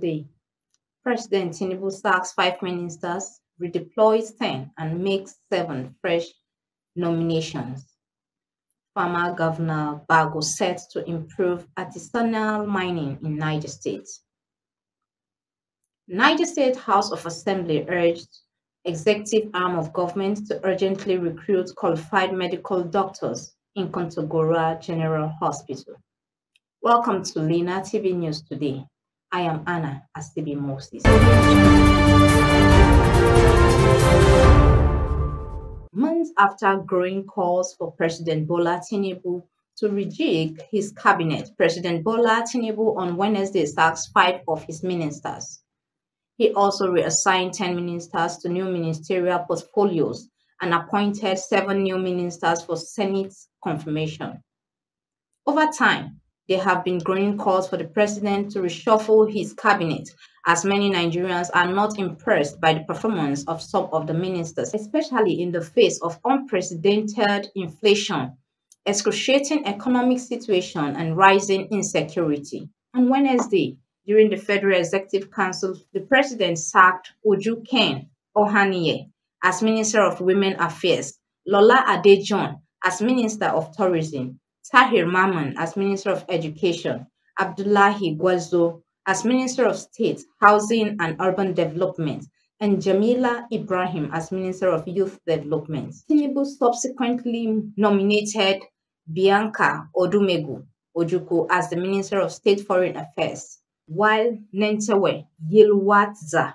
today. President Tinubu sacks five ministers, redeploys 10, and makes seven fresh nominations. Former Governor Bago set to improve artisanal mining in Niger State. Niger State House of Assembly urged executive arm of government to urgently recruit qualified medical doctors in Kontagora General Hospital. Welcome to Lina TV News Today. I am Anna Asibi Moses. Months after growing calls for President Bola Tinubu to rejig his cabinet, President Bola Tinubu on Wednesday sacks five of his ministers. He also reassigned 10 ministers to new ministerial portfolios and appointed seven new ministers for Senate confirmation. Over time, there have been growing calls for the president to reshuffle his cabinet, as many Nigerians are not impressed by the performance of some of the ministers, especially in the face of unprecedented inflation, excruciating economic situation, and rising insecurity. On Wednesday, during the Federal Executive Council, the president sacked Uju Ken Ohanenye as Minister of Women Affairs, Lola Ade-John as Minister of Tourism, Tahir Mamman as Minister of Education, Abdullahi Gwarzo as Minister of State, Housing and Urban Development, and Jamila Ibrahim as Minister of Youth Development. Tinubu subsequently nominated Bianca Odumegwu Ojukwu as the Minister of State Foreign Affairs while Nentawe Yilwatda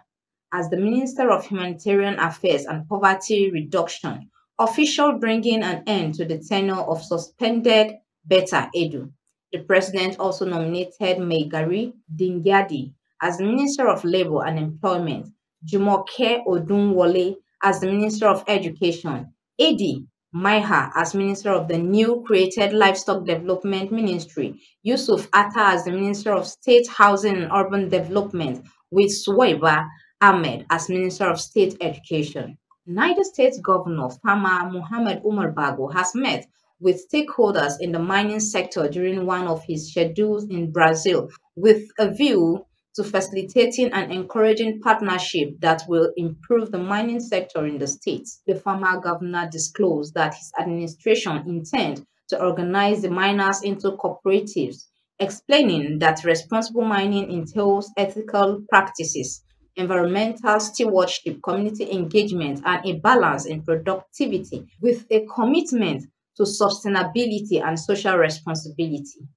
as the Minister of Humanitarian Affairs and Poverty Reduction, official bringing an end to the tenure of suspended Betta Edu. The president also nominated Maigari Dingyadi as Minister of Labour and Employment, Jumoke Oduwole as the Minister of Education, Idi Maiha as Minister of the new created Livestock Development Ministry, Yusuf Atta as the Minister of State Housing and Urban Development, with Suwaiba Ahmed as Minister of State Education. Niger State Governor Fama Muhammad Umar Bago has met with stakeholders in the mining sector during one of his schedules in Brazil with a view to facilitating and encouraging partnership that will improve the mining sector in the state. The former governor disclosed that his administration intends to organize the miners into cooperatives, explaining that responsible mining entails ethical practices, environmental stewardship, community engagement, and a balance in productivity with a commitment to sustainability and social responsibility.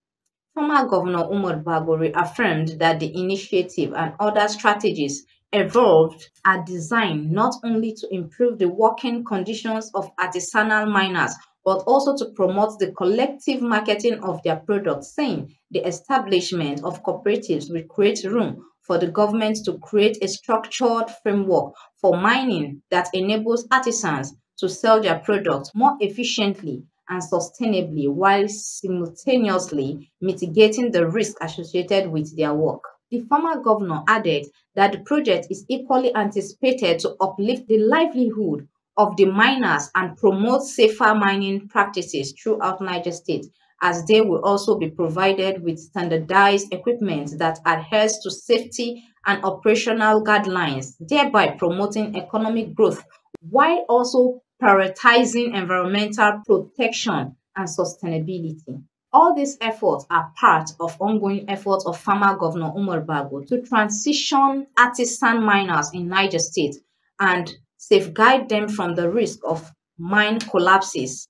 Former Governor Umar Bagori affirmed that the initiative and other strategies evolved are designed not only to improve the working conditions of artisanal miners, but also to promote the collective marketing of their products, saying the establishment of cooperatives will create room for the government to create a structured framework for mining that enables artisans to sell their products more efficiently and sustainably while simultaneously mitigating the risk associated with their work. The former governor added that the project is equally anticipated to uplift the livelihood of the miners and promote safer mining practices throughout Niger State, as they will also be provided with standardized equipment that adheres to safety and operational guidelines, thereby promoting economic growth while also prioritizing environmental protection and sustainability. All these efforts are part of ongoing efforts of former Governor Umar Bago to transition artisan miners in Niger State and safeguard them from the risk of mine collapses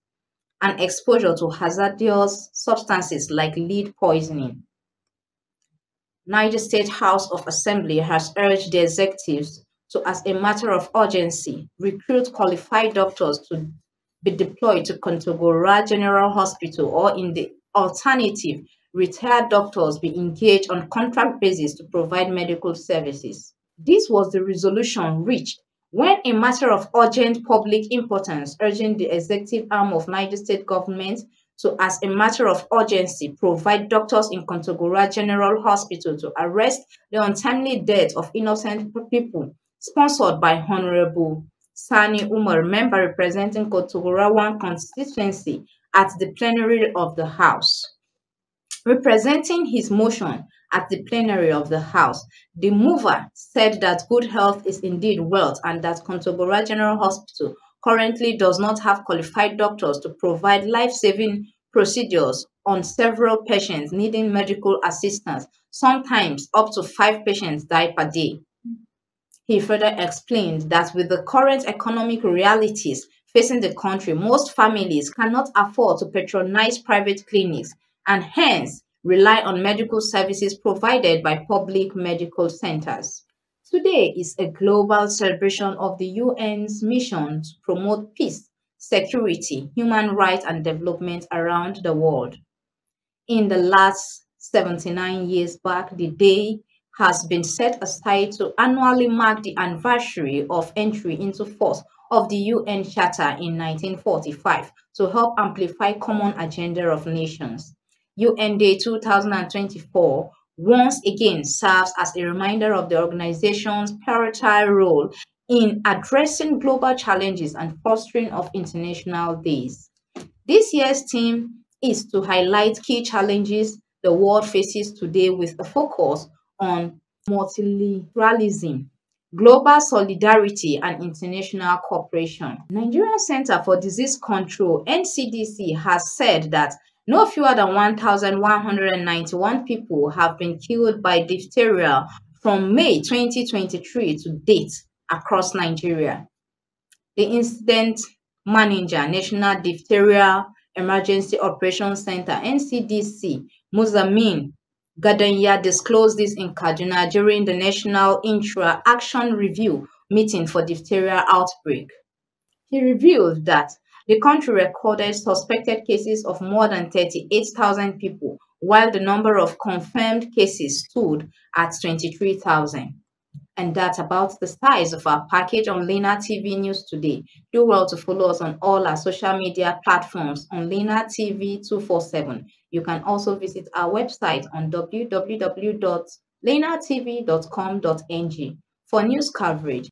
and exposure to hazardous substances like lead poisoning. Niger State House of Assembly has urged the executives to, as a matter of urgency, recruit qualified doctors to be deployed to Kontagora General Hospital or in the alternative, retired doctors be engaged on contract basis to provide medical services. This was the resolution reached when a matter of urgent public importance urging the executive arm of Niger State government to, as a matter of urgency, provide doctors in Kontagora General Hospital to arrest the untimely death of innocent people sponsored by Honorable Sani Umar, member representing Kontagora 1 constituency at the plenary of the House. Representing his motion at the plenary of the House, the mover said that good health is indeed wealth and that Kontagora General Hospital currently does not have qualified doctors to provide life-saving procedures on several patients needing medical assistance. Sometimes up to five patients die per day. He further explained that with the current economic realities facing the country, most families cannot afford to patronize private clinics and hence rely on medical services provided by public medical centers. Today is a global celebration of the UN's mission to promote peace, security, human rights, and development around the world. In the last 79 years back, the day has been set aside to annually mark the anniversary of entry into force of the UN Charter in 1945 to help amplify common agenda of nations. UN Day 2024 once again serves as a reminder of the organization's pivotal role in addressing global challenges and fostering of international days. This year's theme is to highlight key challenges the world faces today with a focus on multilateralism, global solidarity, and international cooperation. Nigerian Center for Disease Control, NCDC, has said that no fewer than 1,191 people have been killed by diphtheria from May 2023 to date across Nigeria. The incident manager, National Diphtheria Emergency Operations Center, NCDC, Muzamin Gadanya disclosed this in Kaduna during the National Intra-Action Review meeting for diphtheria outbreak. He revealed that the country recorded suspected cases of more than 38,000 people, while the number of confirmed cases stood at 23,000. And that's about the size of our package on Lina TV News today. Do well to follow us on all our social media platforms on Lina TV 247. You can also visit our website on www.linatv.com.ng for news coverage.